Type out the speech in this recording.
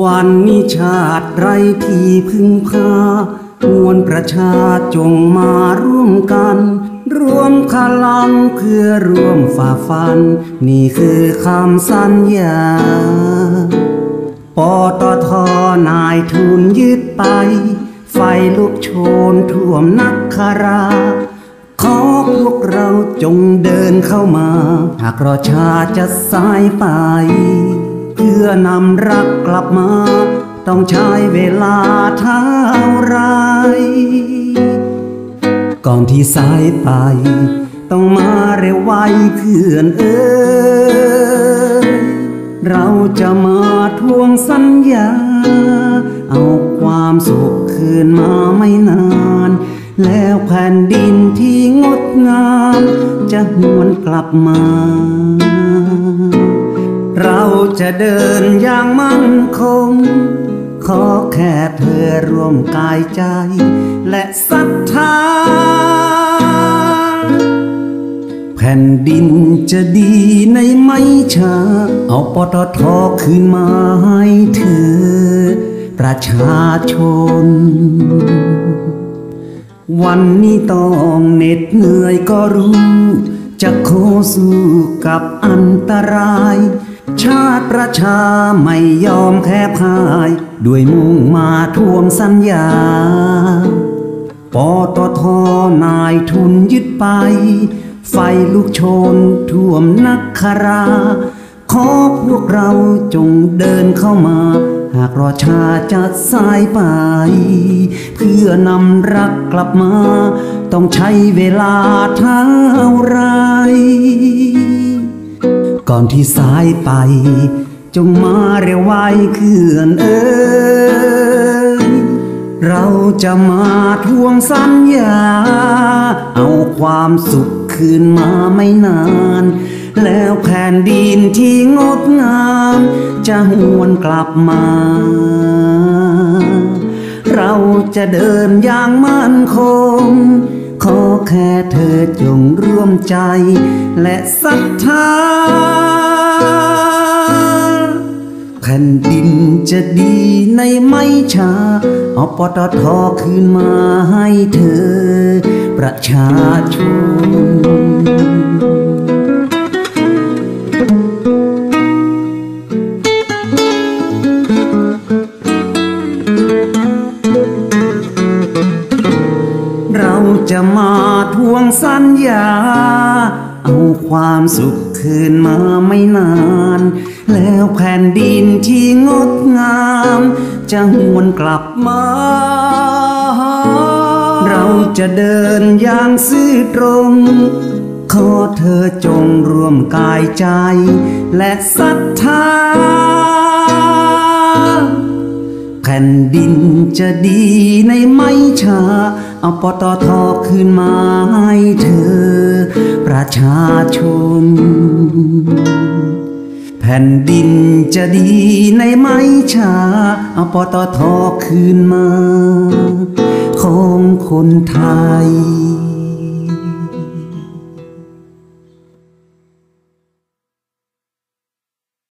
วันนี้ชาติไรที่พึ่งพามวลประชาจงมาร่วมกัน รวมพลังเพื่อร่วมฝ่าฟัน นี่คือคำสัญญาปตทนายทุนยึดไป ไฟลุกโชนท่วมนักคารา ขอพวกเราจงเดินเข้ามา หากรอชาจะสายไป เพื่อนำรักกลับมา ต้องใช้เวลาเท่าไร ก่อนที่สายไป ต้องมาเร็วไวเพื่อนเอ้ยเราจะมาทวงสัญญา เอาความสุขคืนมาไม่นานแล้วแผ่นดินที่งดงาม จะหวนกลับมา จะเดินอย่างมั่นคง ขอแค่เธอร่วมกายใจ และศรัทธา แผ่นดินจะดีในไม่ช้า เอาปตทคืนมาให้เธอ ประชาชน วันนี้ต้องเหน็ดเหนื่อยก็รู้จะโคสู้กับอันตราย ชาติประชาไม่ยอมแพ้พ่าย ด้วยมุ่งมาทวงสัญญา ปตทนายทุนยึดไป ไฟลุกโชนท่วมนักคารา ขอพวกเราจงเดินเข้ามา หากรอชาจะสายไป เพื่อนำรักกลับมา ต้องใช้เวลาเท่าไร ก่อนที่สายไป จงมาเร็วไวเขื่อนเอ้ยเราจะมาทวงสัญญา เอาความสุขคืนมาไม่นาน แล้วแผ่นดินที่งดงาม จะหวนกลับมา เราจะเดินอย่างมั่นคง แค่เธอจงร่วมใจ และศรัทธาแผ่นดินจะดีในไม่ช้าเอาปตทคืนมาให้เธอ ประชาชน จะมาทวงสัญญา เอาความสุขคืนมาไม่นาน แล้วแผ่นดินที่งดงาม จะหวนกลับมา เราจะเดินอย่างซื่อตรง ขอเธอจงร่วมกายใจ และศรัทธาแผ่นดินจะดีในไม่ช้า เอาปตทคืนมาให้เธอ ประชาชน แผ่นดินจะดีในไม่ช้าเอาปตทคืนมา ของคนไทย